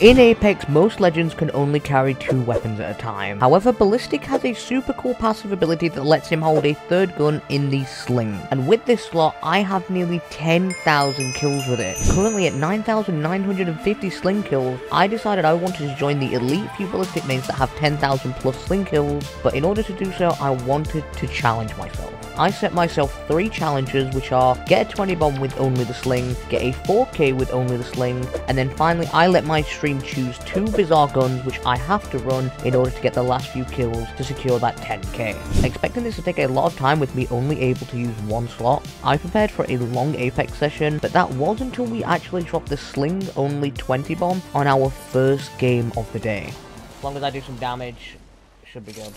In Apex, most legends can only carry two weapons at a time. However, Ballistic has a super cool passive ability that lets him hold a third gun in the sling. And with this slot, I have nearly 10,000 kills with it. Currently at 9,950 sling kills, I decided I wanted to join the elite few Ballistic mains that have 10,000 plus sling kills, but in order to do so, I wanted to challenge myself. I set myself three challenges, which are get a 20 bomb with only the sling, get a 4k with only the sling, and then finally I let my stream choose two bizarre guns which I have to run in order to get the last few kills to secure that 10k. Expecting this to take a lot of time with me only able to use one slot, I prepared for a long Apex session, but that was until we actually dropped the sling only 20 bomb on our first game of the day. As long as I do some damage, should be good.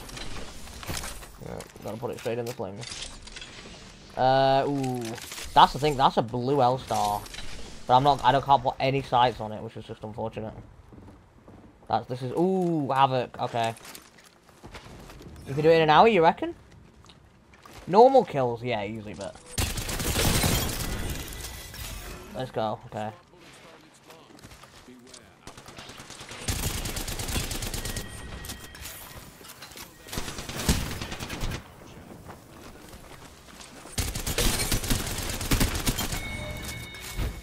Yeah, gotta put it straight in the sling. Uh, ooh. That's the thing, that's a blue L-star. But I'm not, I don't can't put any sights on it, which is just unfortunate. That's, this is, ooh, Havoc, okay. You can do it in an hour, you reckon? Normal kills, yeah, usually, but... Let's go, okay.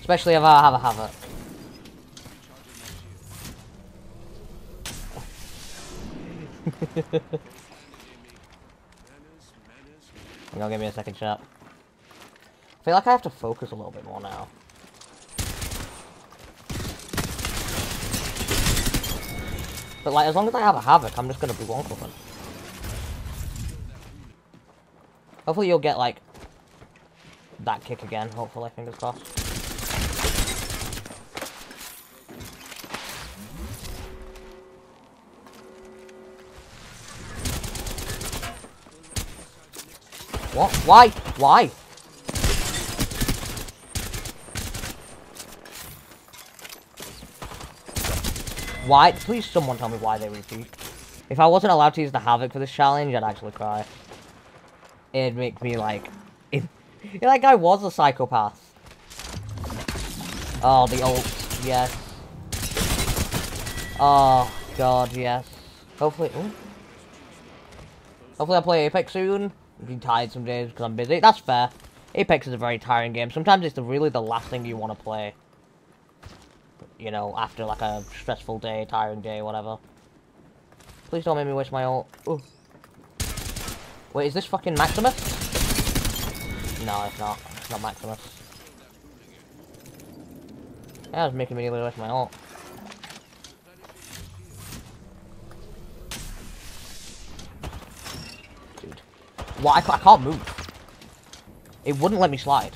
Especially if I have a Havoc. Hang on, give me a second shot. I feel like I have to focus a little bit more now. But like, as long as I have a Havoc, I'm just gonna be one clicking. Hopefully you'll get like that kick again, hopefully, fingers crossed. What? Why? Why? Why? Please someone tell me why they repeat. If I wasn't allowed to use the Havoc for this challenge, I'd actually cry. It'd make me like... That guy was a psychopath. Oh, the ult. Yes. Oh, God, yes. Hopefully... Ooh. Hopefully I'll play Apex soon. I've tired some days because I'm busy. That's fair. Apex is a very tiring game. Sometimes it's the, really the last thing you want to play. You know, after like a stressful day, tiring day, whatever. Please don't make me waste my ult. Ooh. Wait, is this fucking Maximus? No, it's not. It's not Maximus. That was making me nearly waste my ult. Well, I, I can't move. It wouldn't let me slide.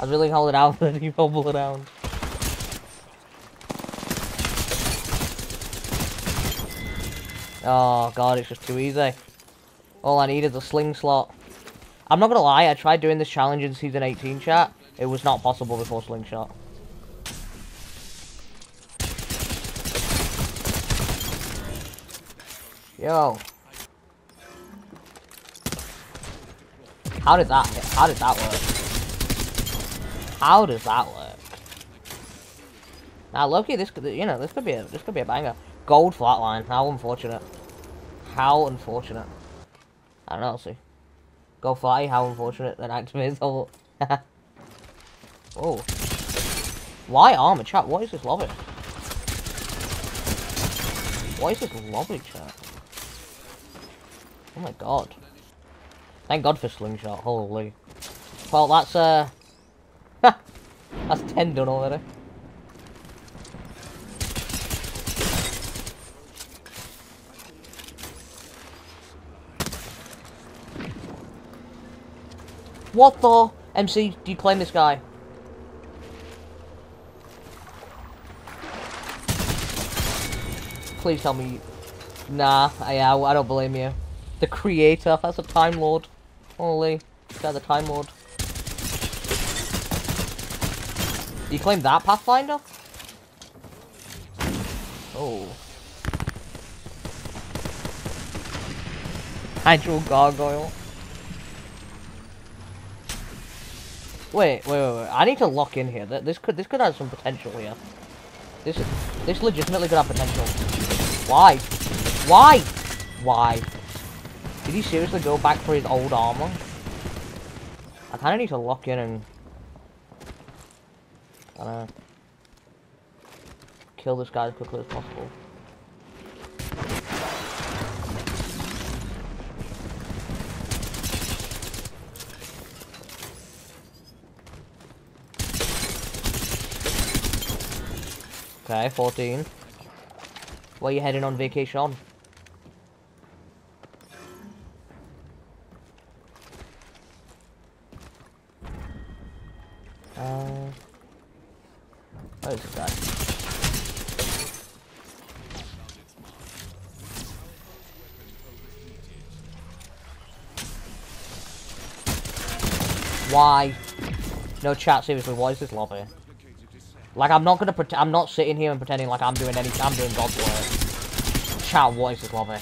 I was really hold it down, but you pull it down. Oh god, it's just too easy. All I need is a sling slot. I'm not gonna lie, I tried doing this challenge in Season 18 chat. It was not possible before Slingshot. Yo. How did that, how did that work? How does that work? Now, Loki, this could, you know, this could be a, this could be a banger. Gold flatline. How unfortunate. How unfortunate. I don't know, see. Go fly, how unfortunate that activates all. oh. Why armor chat? What is this lobby? What is this lobby chat? Oh my god. Thank god for slingshot, holy. Well, that's, uh... that's 10 done already. What the? MC, do you claim this guy? Please tell me... Nah, yeah, I don't blame you. The creator, that's a Time Lord. Holy, guy's a Time Lord. You claim that Pathfinder? Oh. Hydro Gargoyle. Wait, wait, wait, wait. I need to lock in here. This could this could have some potential here. This this legitimately could have potential. Why? Why? Why? Did he seriously go back for his old armor? I kind of need to lock in and kill this guy as quickly as possible. Okay, 14. Where you heading on vacation? Uh, where is this guy? Why? No chat, seriously, what is this lobby? Like, I'm not gonna pretend- I'm not sitting here and pretending like I'm doing any- I'm doing God's work. Chat, what is this lobby?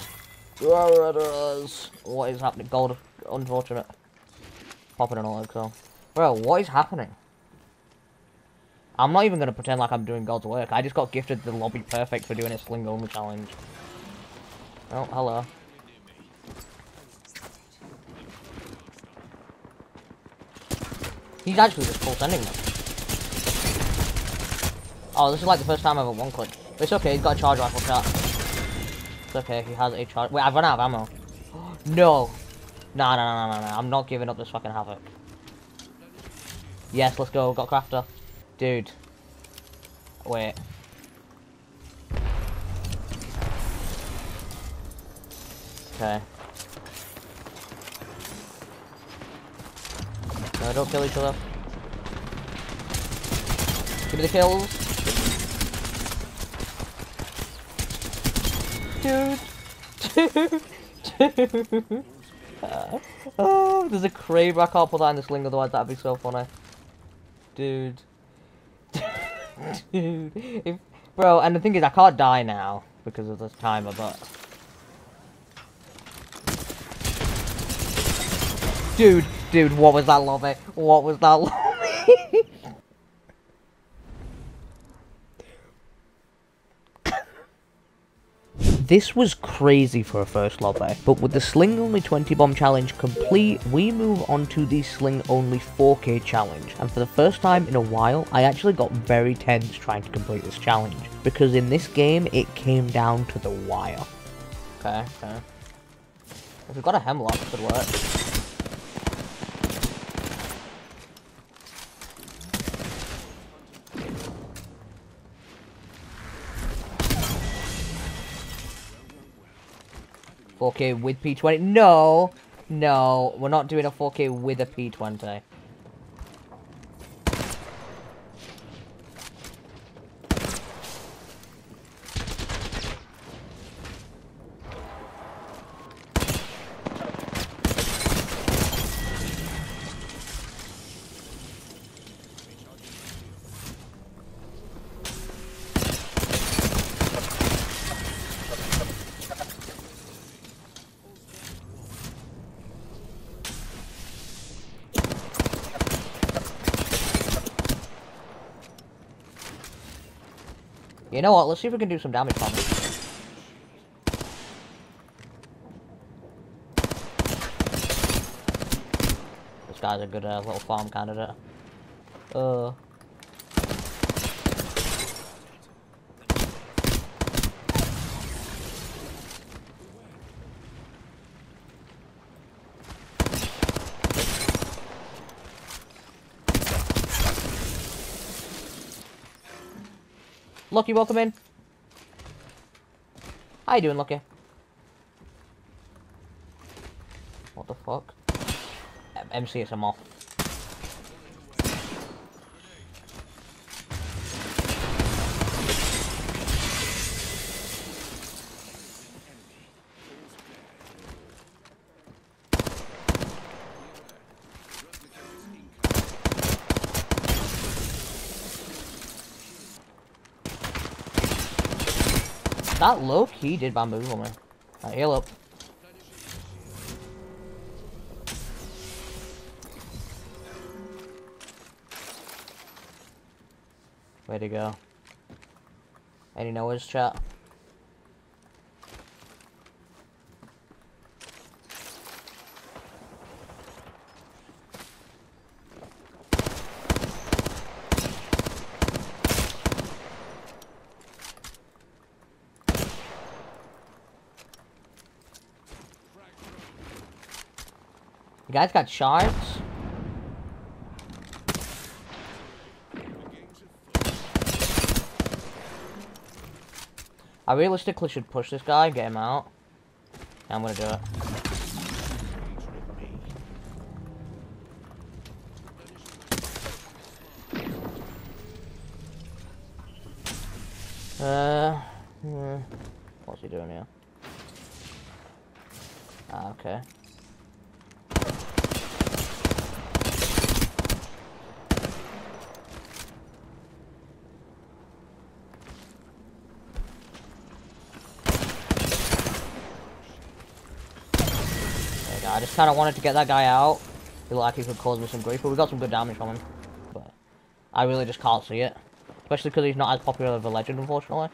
What is happening? Gold, unfortunate. Popping an auto so. Bro, what is happening? I'm not even gonna pretend like I'm doing God's work. I just got gifted the lobby perfect for doing a sling only challenge. Oh, hello. He's actually just full sending them. Oh, this is like the first time I've ever one click. But it's okay, he's got a charge rifle shot. It's okay, he has a charge- Wait, I've run out of ammo. no! Nah, nah, nah, nah, nah, I'm not giving up this fucking havoc. Yes, let's go, got crafter. Dude. Wait. Okay. No, don't kill each other. Give me the kills. Dude. Dude. uh, oh, there's a Kraber. I can't put that in the sling, otherwise that'd be so funny. Dude. Dude. If, bro, and the thing is, I can't die now because of this timer, but... Dude, dude, what was that lobby? What was that lobby? This was crazy for a first lobby, but with the Sling Only 20 Bomb Challenge complete, we move on to the Sling Only 4K Challenge, and for the first time in a while, I actually got very tense trying to complete this challenge, because in this game, it came down to the wire. Okay, okay. If we've got a Hemlock, it could work. 4K with P20. No! No, we're not doing a 4K with a P20. You know what? Let's see if we can do some damage on. This guy's a good uh, little farm candidate. Uh. Lucky, welcome in. How you doing, Lucky? What the fuck? M MCSM off. That low key did my move on me. I heal up. Way to go. Any Noah's chat? You guys got shards? I realistically should push this guy, get him out. Yeah, I'm gonna do it. Uh, hmm, what's he doing here? Ah, okay. I just kind of wanted to get that guy out. He looked like he could cause me some grief, but we got some good damage from him. But I really just can't see it. Especially because he's not as popular of a legend, unfortunately.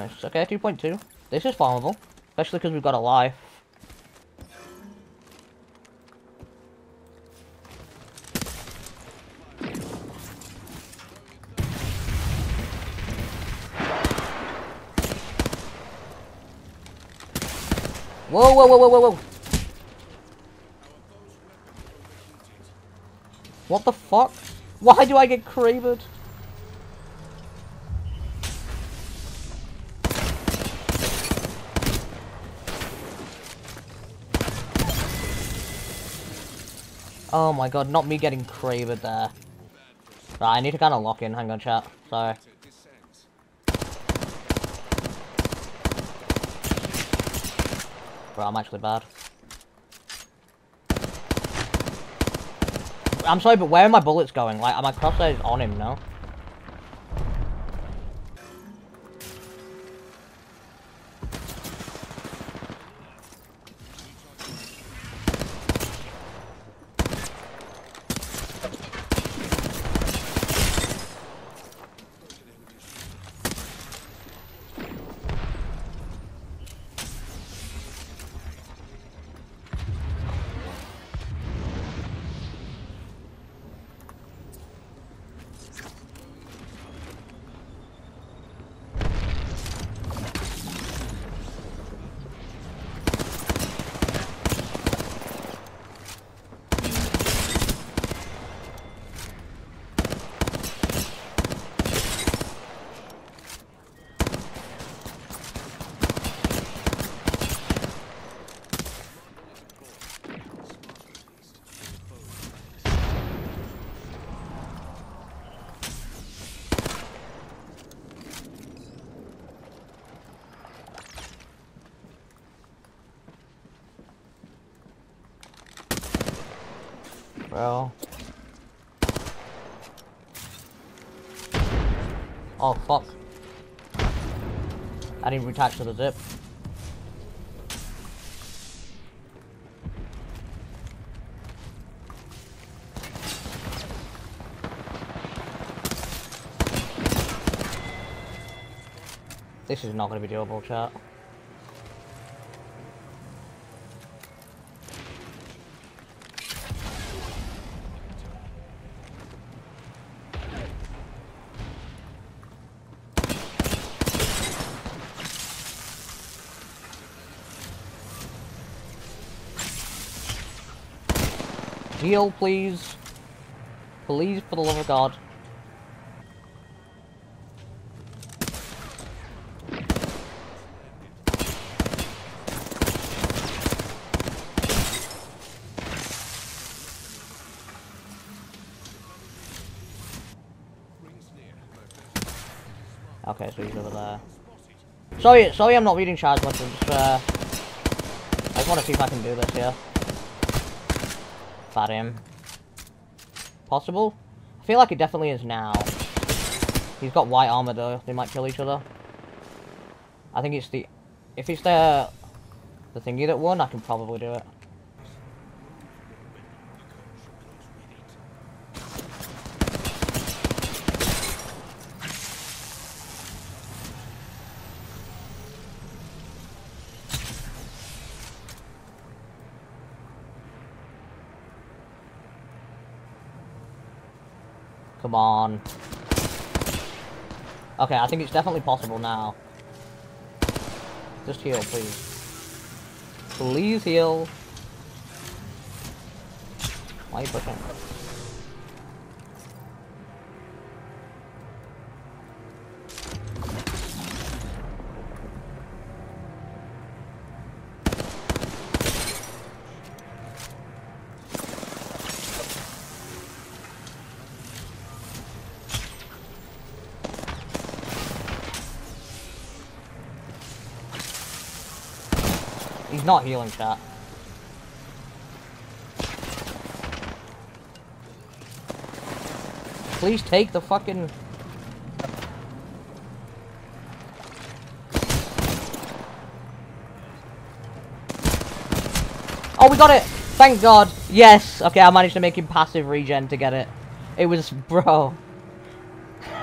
Nice. Okay, 2.2. This is farmable. Especially because we've got a life. Whoa, whoa, whoa, whoa, whoa, whoa! What the fuck? Why do I get Krabered? Oh my god, not me getting Krabered there. Right, I need to kind of lock in. Hang on, chat. Sorry. Bro, I'm actually bad. I'm sorry, but where are my bullets going? Like, my crosshairs on him now? bro. Oh, fuck. I didn't attach to the zip. This is not going to be doable, chat. Heal, please. Please, for the love of God. Okay, so he's over there. Sorry, sorry I'm not reading charge just, uh... I just want to see if I can do this here. Fat him. Possible? I feel like it definitely is now. He's got white armor though. They might kill each other. I think it's the... If it's the... The thingy that won, I can probably do it. Come on. Okay, I think it's definitely possible now. Just heal, please. Please heal. Why are you pushing? He's not healing, chat. Please take the fucking... Oh, we got it! Thank God! Yes! Okay, I managed to make him passive regen to get it. It was... Bro.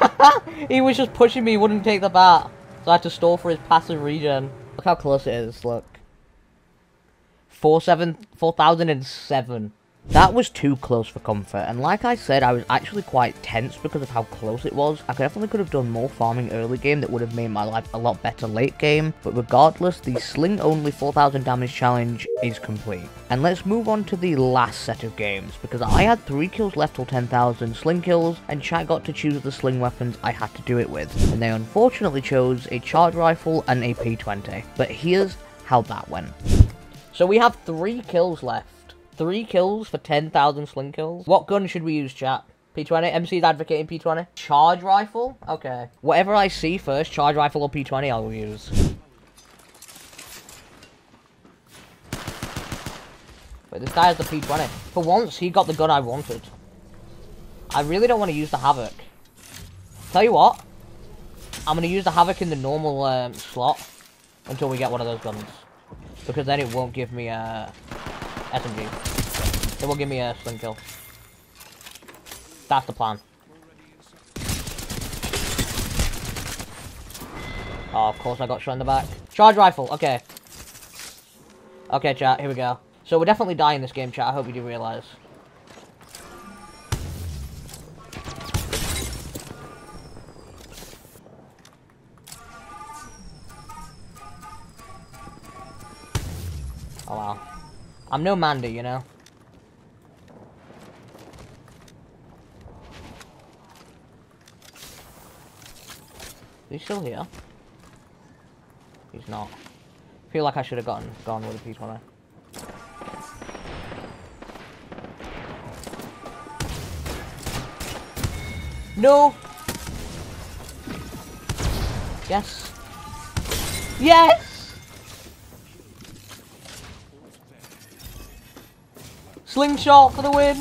he was just pushing me, he wouldn't take the bat. So I had to stall for his passive regen. Look how close it is, look. Four seven four thousand and seven. That was too close for comfort, and like I said, I was actually quite tense because of how close it was. I definitely could have done more farming early game that would have made my life a lot better late game, but regardless, the sling only 4000 damage challenge is complete. And let's move on to the last set of games, because I had 3 kills left till 10,000 sling kills, and chat got to choose the sling weapons I had to do it with, and they unfortunately chose a charge rifle and a P20. But here's how that went. So we have three kills left. Three kills for 10,000 sling kills. What gun should we use, chat? P20? MC's advocating P20. Charge rifle? Okay. Whatever I see first, charge rifle or P20, I will use. Wait, this guy has the P20. For once, he got the gun I wanted. I really don't want to use the Havoc. Tell you what. I'm going to use the Havoc in the normal um, slot until we get one of those guns. Because then it won't give me a SMG. It will give me a sling kill. That's the plan. Oh, of course I got shot in the back. Charge rifle, okay. Okay, chat, here we go. So we're definitely dying this game, chat. I hope you do realise. I'm no Manda, you know? Is he still here? He's not. I feel like I should have gotten gone with a piece one. No! Yes! Yes! Slingshot for the win!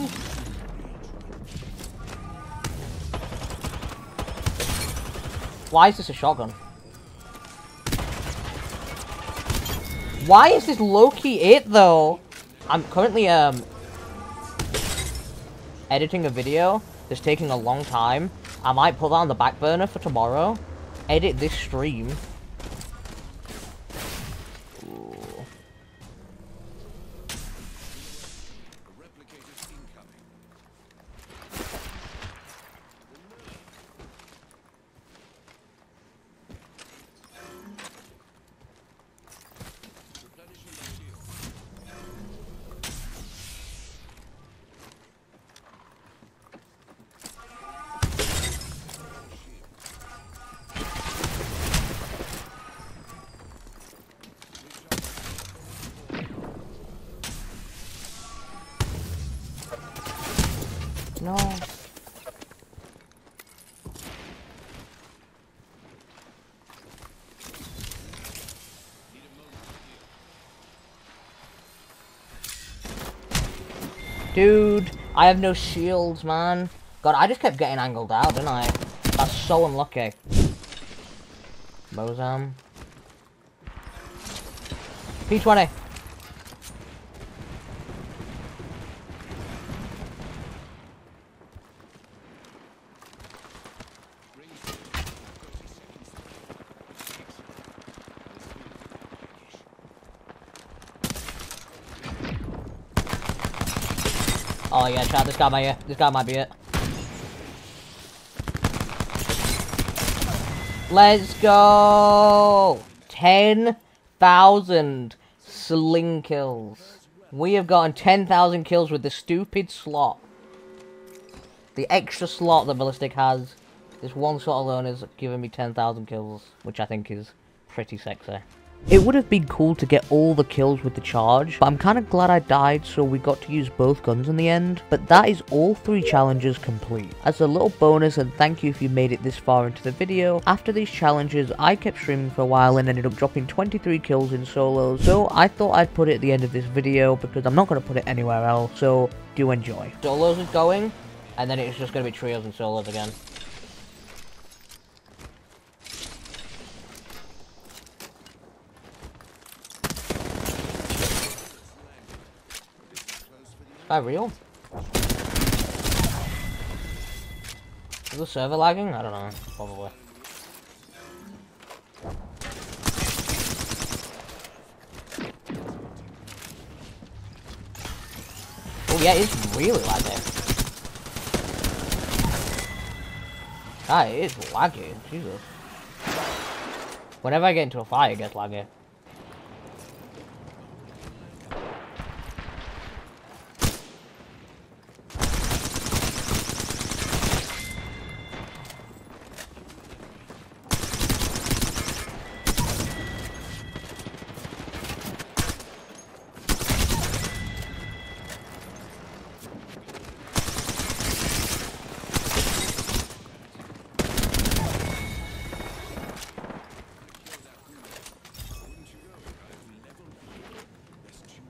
Why is this a shotgun? Why is this low-key it, though? I'm currently, um... Editing a video that's taking a long time. I might put that on the back burner for tomorrow. Edit this stream. Dude, I have no shields, man. God, I just kept getting angled out, didn't I? That's so unlucky. Mozam. P20. Oh yeah, chat, this guy might this guy might be it. Let's go! 10,000 sling kills. We have gotten 10,000 kills with the stupid slot. The extra slot that Ballistic has. This one slot alone is giving me 10,000 kills, which I think is pretty sexy. It would have been cool to get all the kills with the charge, but I'm kind of glad I died so we got to use both guns in the end. But that is all three challenges complete. As a little bonus and thank you if you made it this far into the video, after these challenges I kept streaming for a while and ended up dropping 23 kills in solos, so I thought I'd put it at the end of this video because I'm not going to put it anywhere else, so do enjoy. Solos is going, and then it's just going to be trios and solos again. That real? Is the server lagging? I don't know. Probably. Oh yeah, it's really lagging. Ah, it is laggy. Jesus. Whenever I get into a fight, it gets laggy.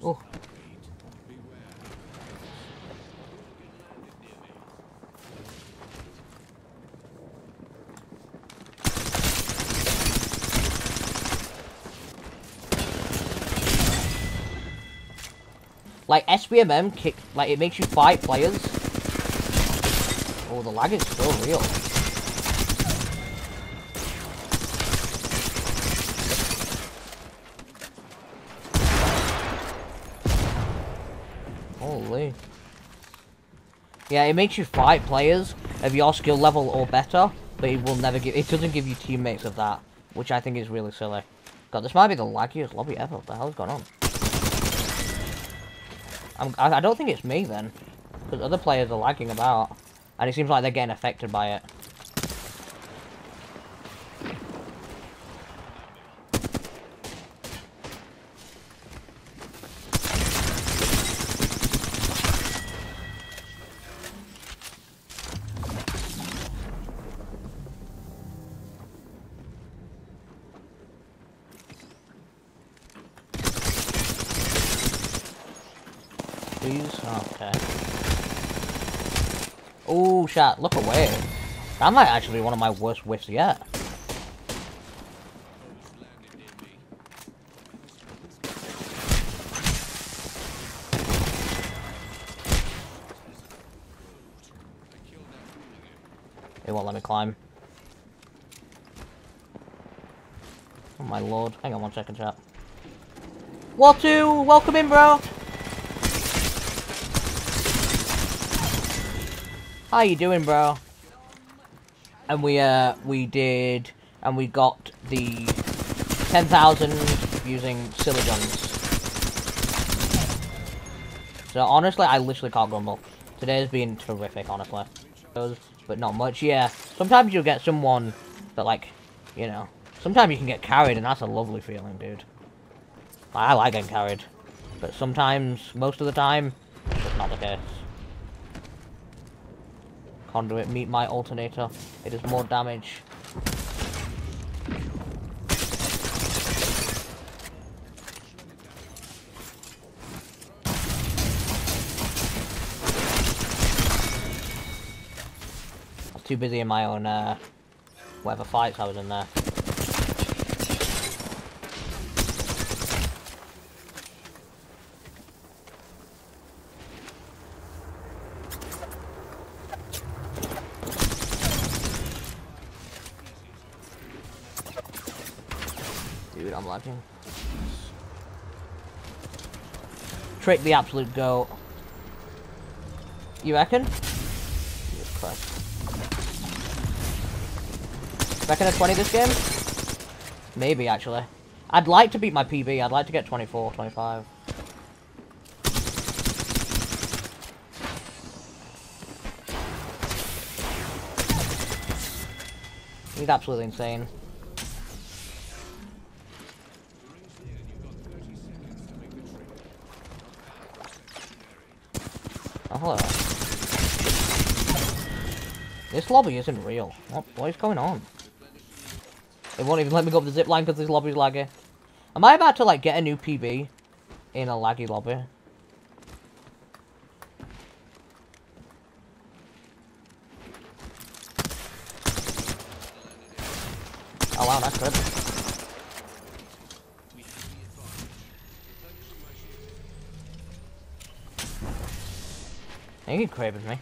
Oh. Like, SBMM kick, like, it makes you fight players. Oh, the lag is so real. Holy. Yeah, it makes you fight players of your skill level or better, but it will never give- it doesn't give you teammates of that, which I think is really silly. God, this might be the laggiest lobby ever. What the hell's going on? I'm, I, I don't think it's me then, because other players are lagging about, and it seems like they're getting affected by it. please? Okay. Oh, Look away. That might actually be one of my worst whiffs yet. It won't let me climb. Oh my lord. Hang on one second, chat. Watu! Welcome in, bro! How you doing, bro? And we, uh, we did, and we got the 10,000 using silly guns. So, honestly, I literally can't grumble. Today's been terrific, honestly. But not much, yeah. Sometimes you'll get someone that, like, you know, sometimes you can get carried, and that's a lovely feeling, dude. I like getting carried. But sometimes, most of the time, it's not the case conduit meet my alternator. It is more damage. Too busy in my own uh, whatever fights I was in there. Trick the absolute goat. You reckon? Jesus Christ. Reckon a 20 this game? Maybe, actually. I'd like to beat my PB. I'd like to get 24, 25. He's absolutely insane. Oh, hello. This lobby isn't real. What, what is going on? It won't even let me go up the zip line because this lobby's laggy. Am I about to, like, get a new PB in a laggy lobby? Oh wow, that's good. You can crave with me.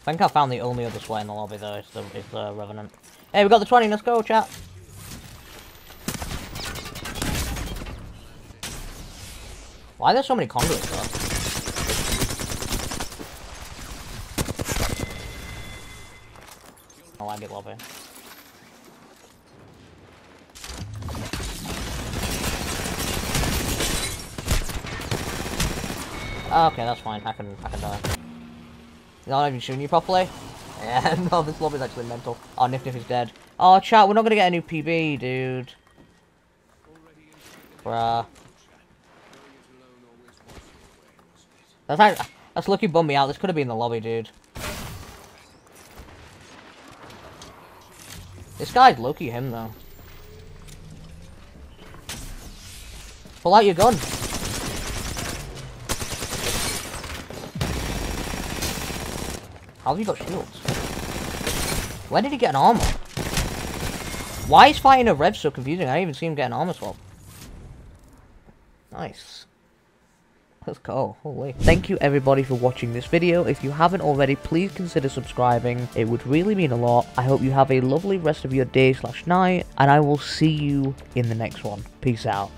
I think I found the only other sweat in the lobby though, it's the, the Revenant. Hey, we got the 20, let's go, chat! Why are there so many conduits though? Oh, I get lobby. Oh, okay, that's fine. I can I can die. Not even shooting you properly. Yeah, no, this lobby's actually mental. Oh, Nif Nif is dead. Oh, chat, we're not gonna get a new PB, dude. Bruh. That's that's lucky bummed me out. This could have been the lobby, dude. This guy's lucky him though. Pull out your gun. How have you got shields? Where did he get an armor? Why is fighting a Rev so confusing? I didn't even see him get an armor swap. Nice. Let's go. Holy. Thank you everybody for watching this video. If you haven't already, please consider subscribing. It would really mean a lot. I hope you have a lovely rest of your day slash night. And I will see you in the next one. Peace out.